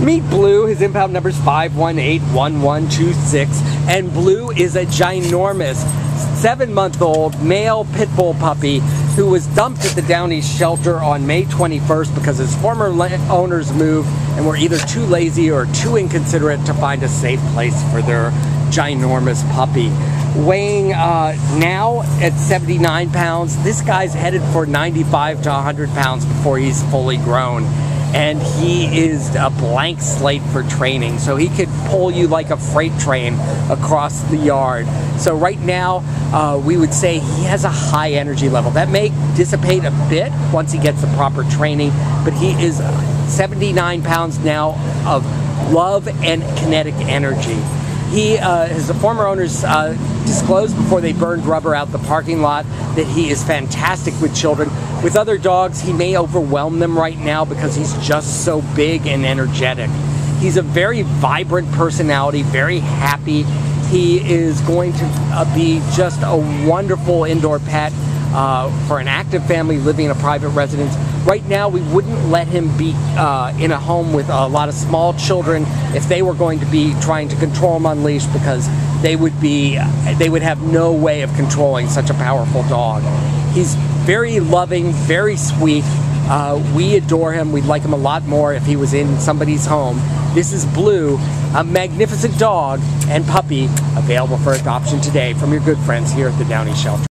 Meet Blue. His impound number is 518-1126. And Blue is a ginormous seven-month-old male pit bull puppy who was dumped at the Downey shelter on May 21st because his former owners moved and were either too lazy or too inconsiderate to find a safe place for their ginormous puppy. Weighing uh, now at 79 pounds, this guy's headed for 95 to 100 pounds before he's fully grown and he is a blank slate for training. So he could pull you like a freight train across the yard. So right now, uh, we would say he has a high energy level. That may dissipate a bit once he gets the proper training, but he is 79 pounds now of love and kinetic energy. He, uh, his former owners uh, disclosed before they burned rubber out the parking lot that he is fantastic with children. With other dogs, he may overwhelm them right now because he's just so big and energetic. He's a very vibrant personality, very happy. He is going to uh, be just a wonderful indoor pet uh, for an active family living in a private residence. Right now, we wouldn't let him be uh, in a home with a lot of small children if they were going to be trying to control him on leash because they would be they would have no way of controlling such a powerful dog. He's very loving, very sweet. Uh, we adore him. We'd like him a lot more if he was in somebody's home. This is Blue, a magnificent dog and puppy available for adoption today from your good friends here at the Downey Shelter.